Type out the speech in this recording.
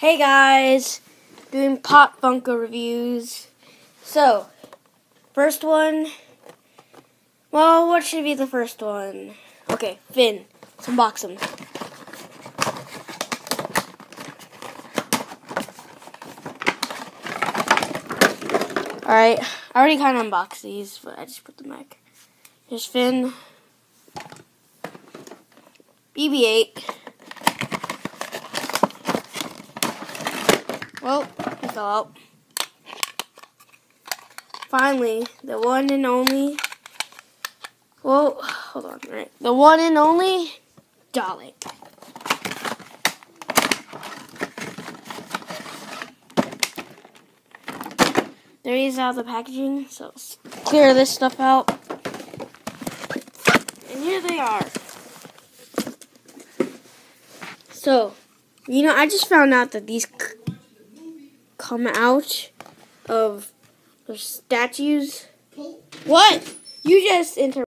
Hey guys, doing Pop Funko reviews. So, first one. Well, what should be the first one? Okay, Finn. Let's unbox him. Alright, I already kind of unboxed these, but I just put them back. Here's Finn. BB 8. Well, out. Finally, the one and only. Well, hold on, right? The one and only Dalek. There he is out the packaging, so clear this stuff out. And here they are. So, you know, I just found out that these come out of the statues. What? You just inter.